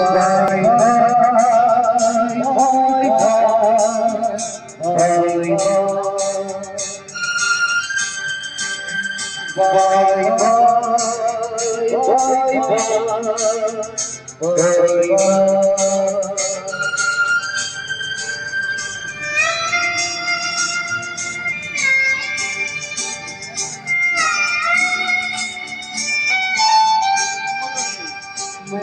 Bye, bye, bye bye only Bye Bye, bye, bye God,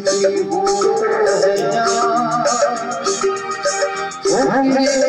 वो है जान होंगे